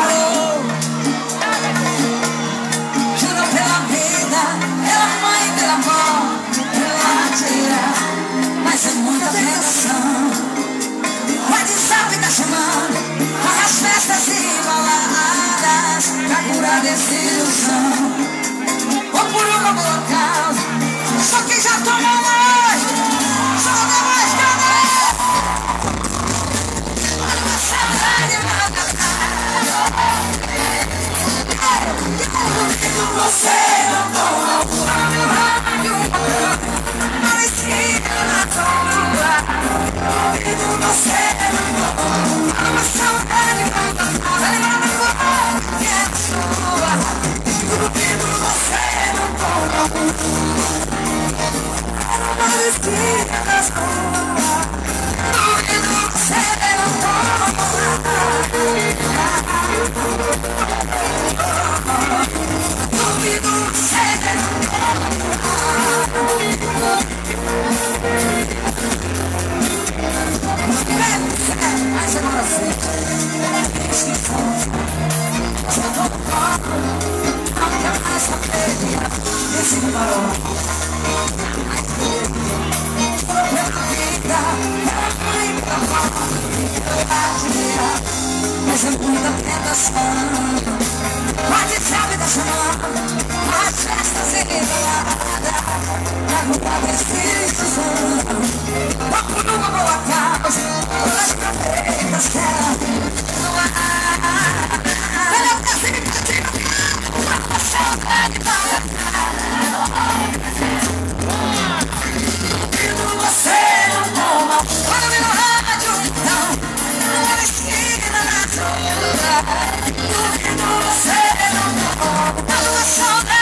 assedia, você Bye. I don't know.